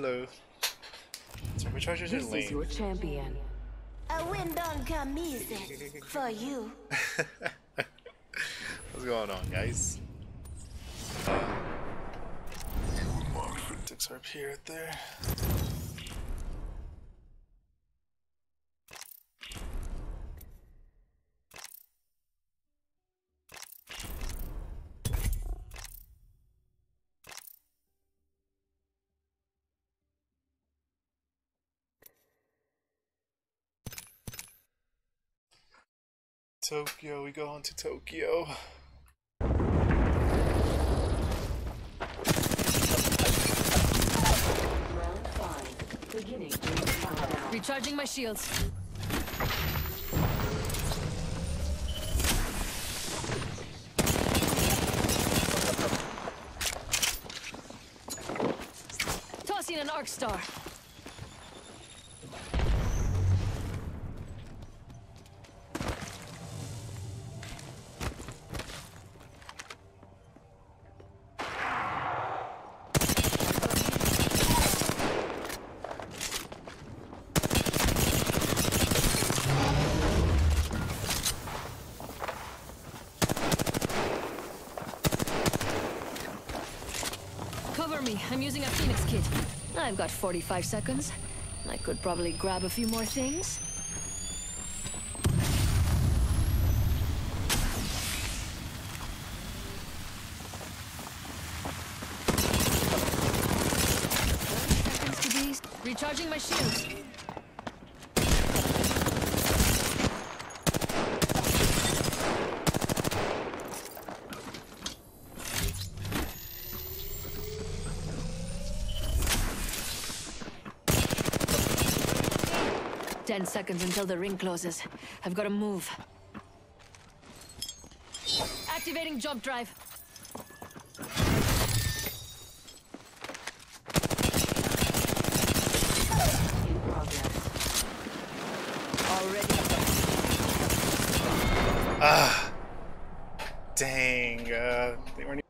Hello. Turbochargers This are is your champion. A wind don't come easy for you. What's going on, guys? Six RP right there. Tokyo, we go on to Tokyo. Round five. Beginning. Recharging my shields. Tossing an arc star. Cover me. I'm I've got 45 seconds. I could probably grab a few more things. Recharging my shields. Ten seconds until the ring closes. I've got to move. Activating jump drive. In progress. Already. Dang, uh, they weren't. e-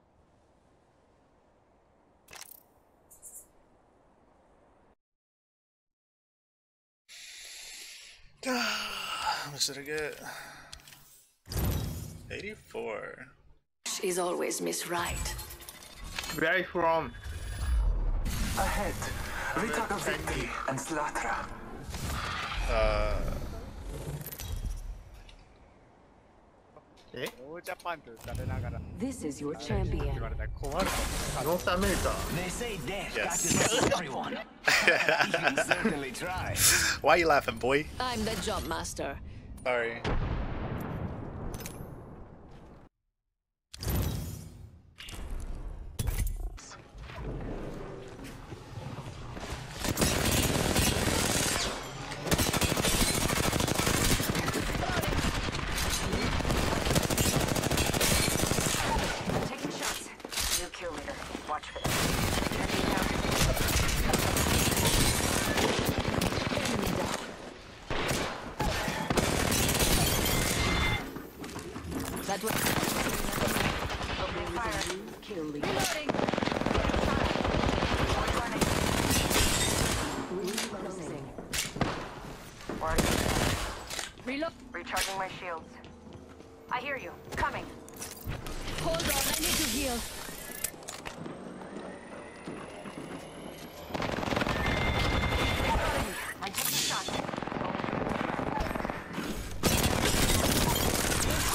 How much did I get? 84. She's always Miss Right. Where are you from? Ahead. Ritagovicti and Slatra. Uh. Eh? This is your champion. North America. They say death yes. everyone. certainly try. Why are you laughing, boy? I'm the jump master. Sorry. Taking shots. New kill leader. Watch for them. That was Opening fire. Kill leader. reloading. Ring closing. Reload. Recharging my shields. I hear you. Coming. Hold on. I need to heal. I took the shot.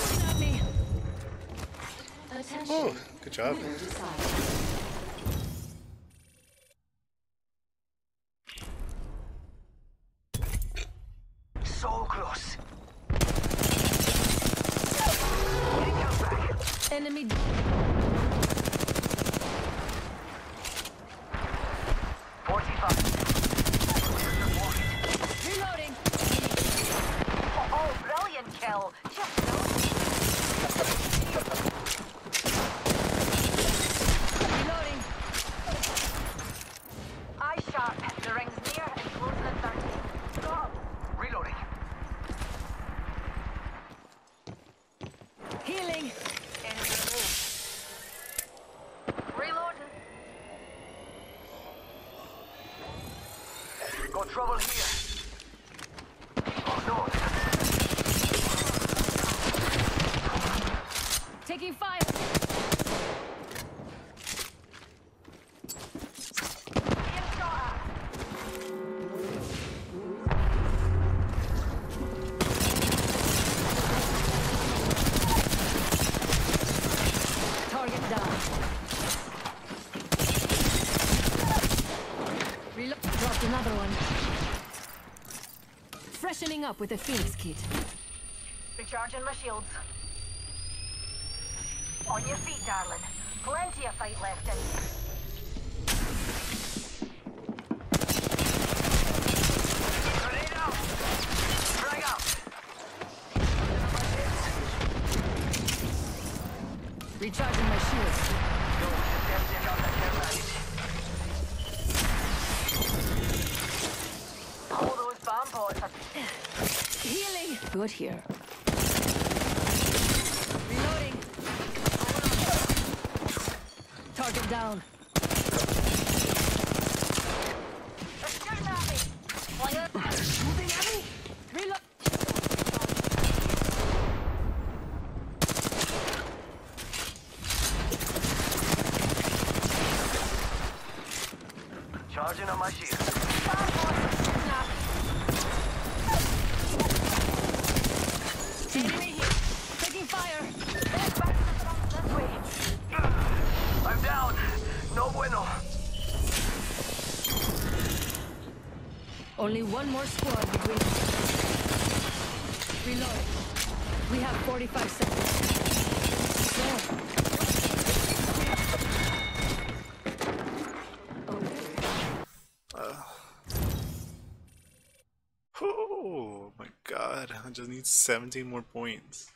Shooting at me. Attention. Oh, good job. 哦 Up with a Phoenix Kit. Recharging my shields. On your feet, darling. Plenty of fight left in you. it here. Reloading! Target down. more squad between us. Reload. We have 45 seconds. Oh I just need 17 more points.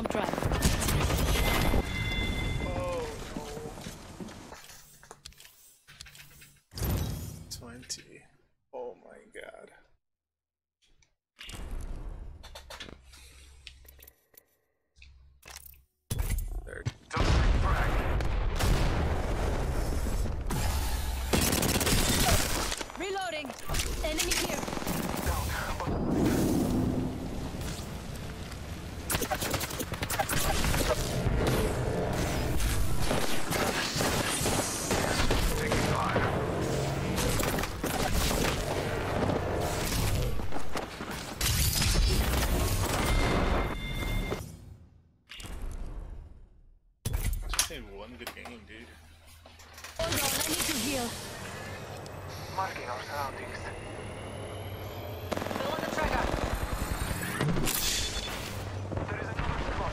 jump drive. surroundings. Pulling the trigger. There is another squad.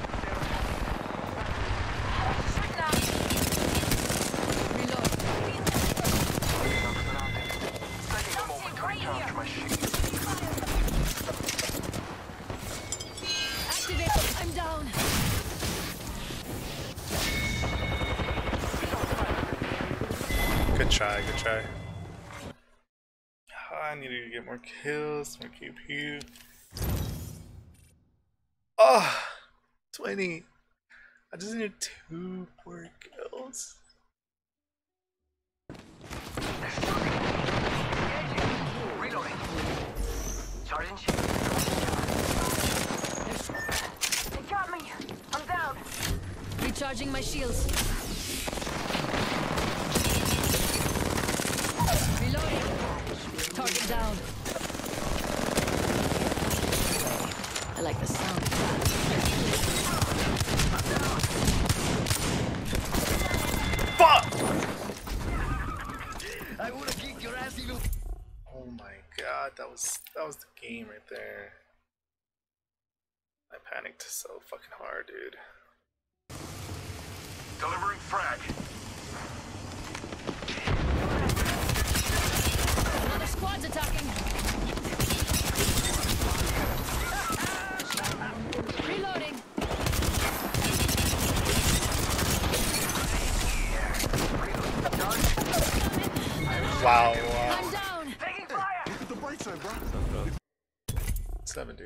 Recharge my shield. Activate. I'm down. Good try, good try kills, my QP. Oh, ah, 20. I just need two more kills. Sergeant, they got me. I'm down. Recharging my shields. Reloading. Target down. I like the sound of that. Fuck! I would have kicked your ass even. Oh my god, that was that was the game right there. I panicked so fucking hard, dude. Delivering frag. Another squad's attacking. Reloading. Wow, wow. I'm down. Taking fire. 70.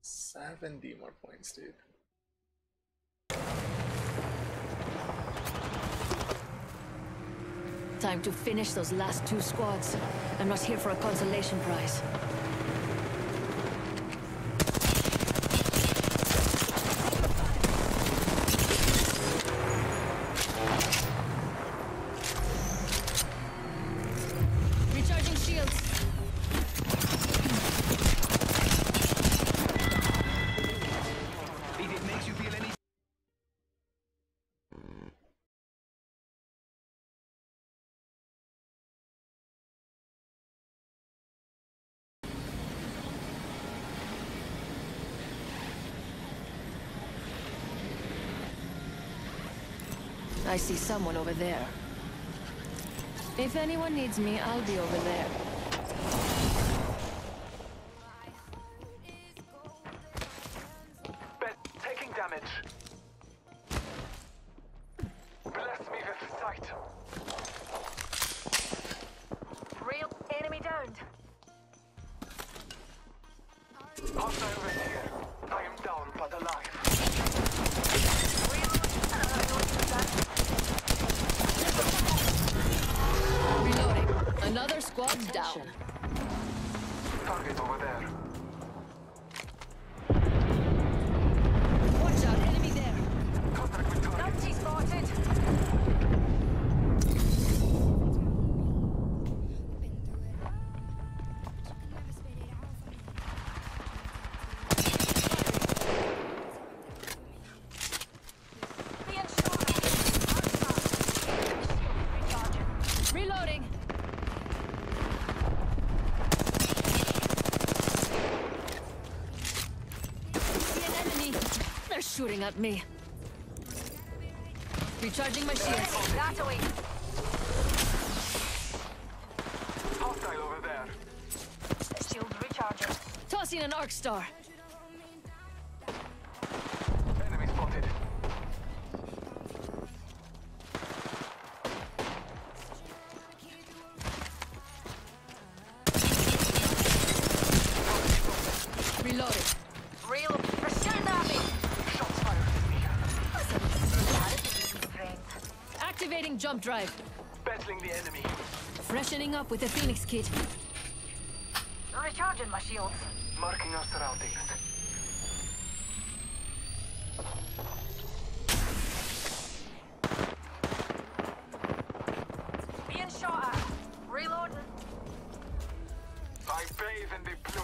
70 more points, dude. Time to finish those last two squads. I'm not here for a consolation prize. I see someone over there. If anyone needs me, I'll be over there. Taking damage. At me. Recharging my shields. That away. Hostile over there. Shield recharging. Tossing an arc star. Activating jump drive. Battling the enemy. Freshening up with the Phoenix kit. Recharging my shields. Marking our surroundings. Being shot at. Reloading. I bathe in the blue.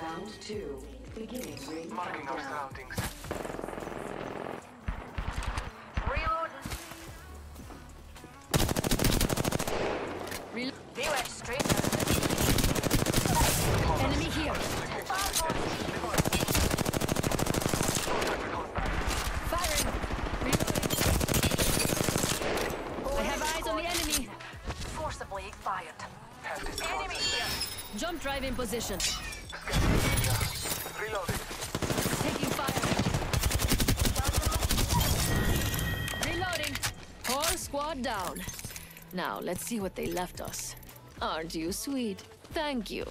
Round two. Beginning ring Marking our countdown. surroundings. Jump drive in position. Reloading. Taking fire. Reloading. Whole squad down. Now, let's see what they left us. Aren't you sweet? Thank you.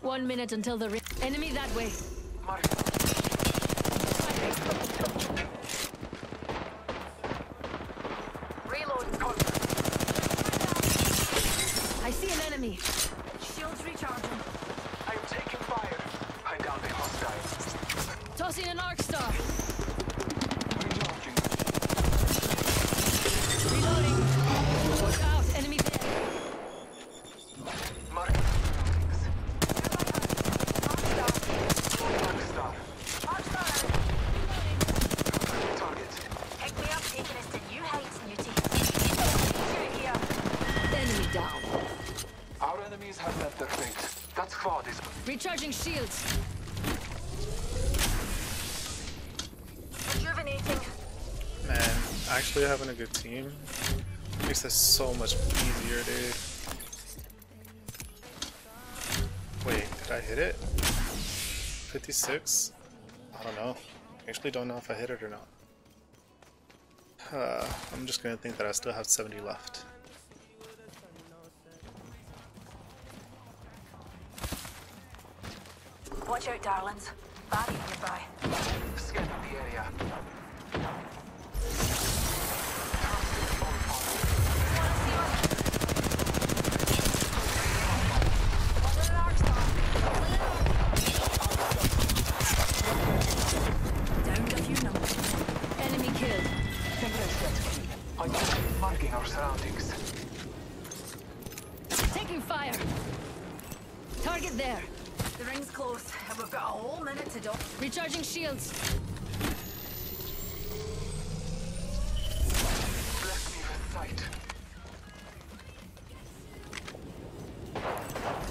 One minute until the... Enemy that way. Mark. I've seen an Arc Star. Having a good team makes this so much easier, dude. Wait, did I hit it? 56? I don't know. I actually don't know if I hit it or not. Uh, I'm just gonna think that I still have 70 left. Watch out, darlings. Body nearby. Recharging shields.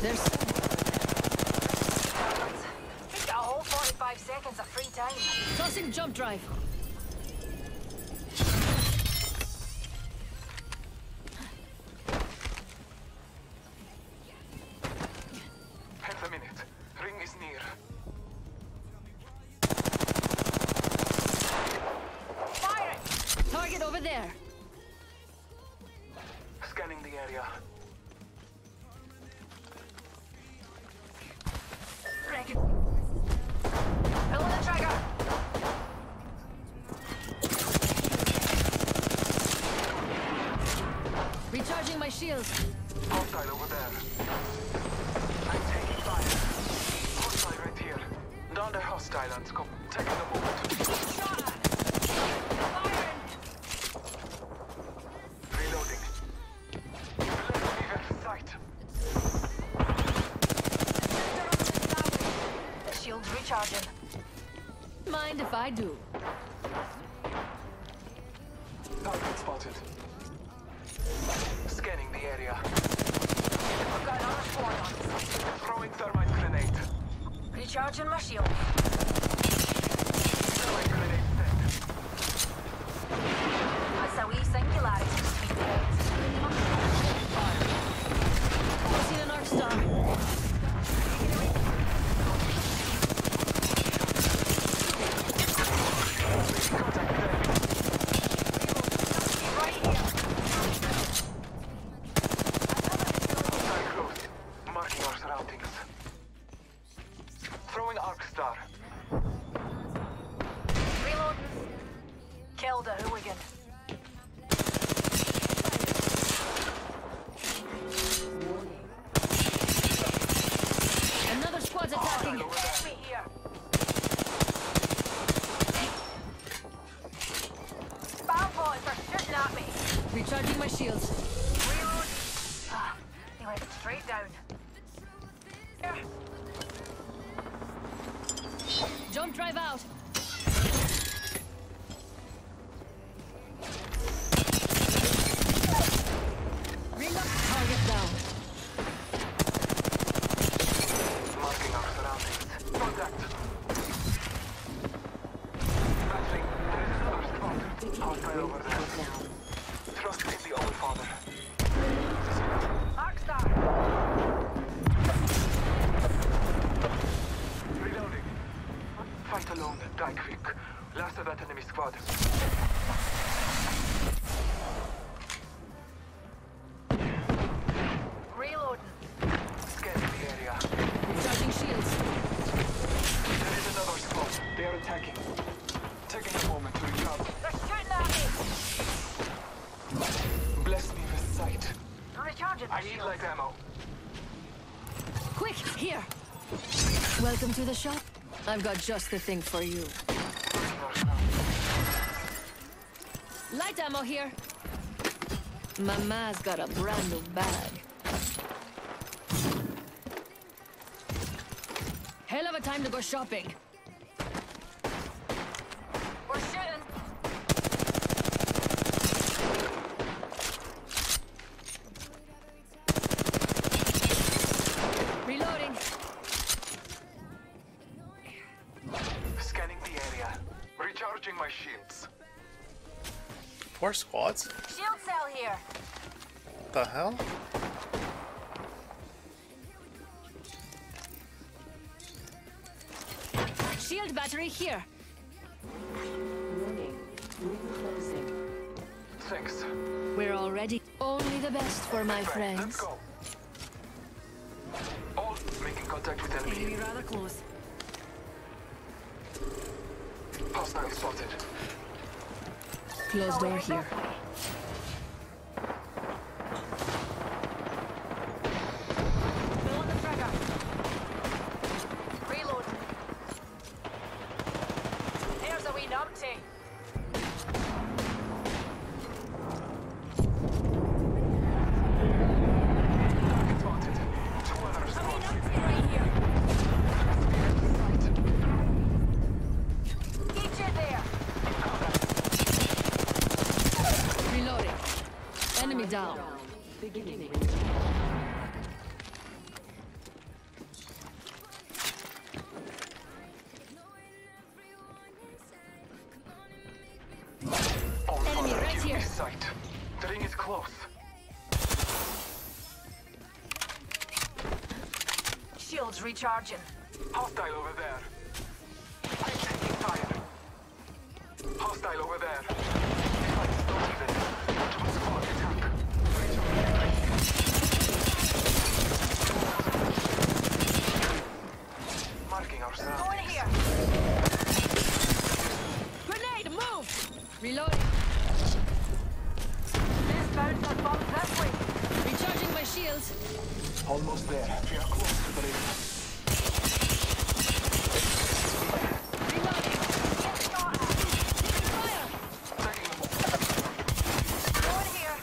There's... It's got a whole 45 seconds of free time. Tossing jump drive. Recharging my shields. Hostile over there. I'm taking fire. Hostile right here. Down the hostile and scope. Taking the moment. Recharging my shields. Reload. Ah, they went straight down. Jump drive out. To the shop. I've got just the thing for you. Light ammo here. Mama's got a brand new bag. Hell of a time to go shopping. Four squads? Shield cell here! What the hell? Shield battery here. Warning. Ring. Thanks. We're already only the best for my Let's friends. go. All making contact with enemy. rather close. Closed door here. Shields recharging. Hostile over there. I'm taking fire. Hostile over there. Fight's not even. To a squad attack. Marking our Go in here! Grenade, move! Reloading. Best bounce on bomb this way! Recharging my shields. Almost there. We are close to the ring. Reloading. Get shot at! Fire! Taking the Go in here!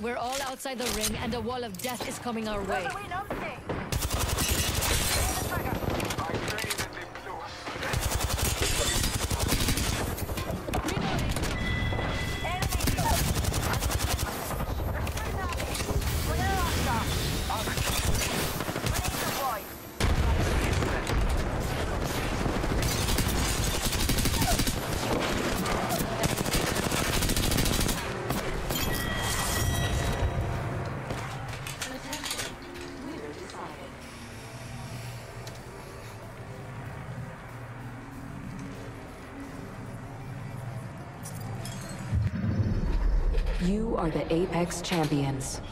We're all outside the ring, and a wall of death is coming our way. Apex Champions.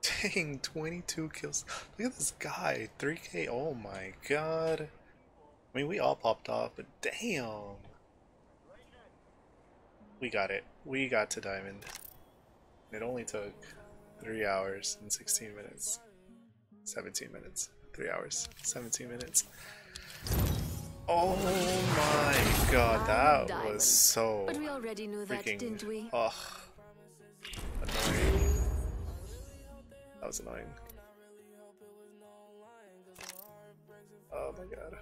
Dang, 22 kills. Look at this guy. 3k. Oh my god. I mean, we all popped off, but damn. We got it. We got to Diamond. It only took 3 hours and 16 minutes. 17 minutes. 3 hours. 17 minutes. Oh my god, that Diamond. was so But we already knew that, freaking. didn't we? Ugh. Annoying. That was annoying. Oh my god.